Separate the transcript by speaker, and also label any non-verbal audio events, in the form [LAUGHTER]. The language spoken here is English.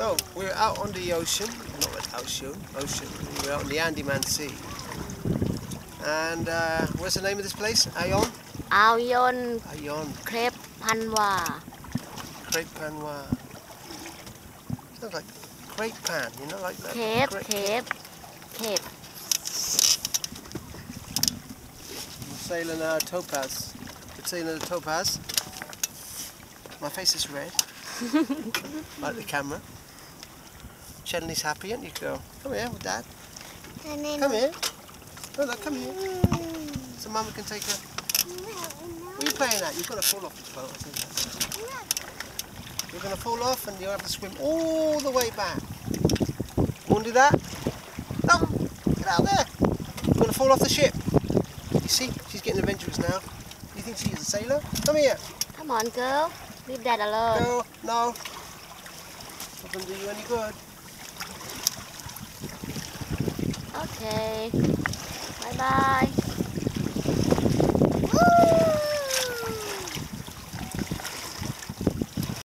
Speaker 1: So we're out on the ocean, not the ocean, ocean. We're out on the Andaman Sea. And uh, what's the name of this place? Ayon. Ayon.
Speaker 2: Ayon. Cape Panwa.
Speaker 1: Cape Panwa. Sounds like crepe pan, you know, like that. Crepe,
Speaker 2: crepe, crepe.
Speaker 1: We're sailing our topaz. We're sailing the topaz. My face is red. [LAUGHS] like the camera. Chelney's happy, aren't you, girl? Come here with dad. Come here. Oh, look, come here. So mama can take her. What are you playing at? You've got to fall off the boat. I think. You're going to fall off and you'll have to swim all the way back. To do that? Come, Get out there! You're going to fall off the ship. You see? She's getting adventurous now. You think she's a sailor? Come here.
Speaker 2: Come on girl leave that alone
Speaker 1: No, no. Doesn't do you any good.
Speaker 2: ok 拜拜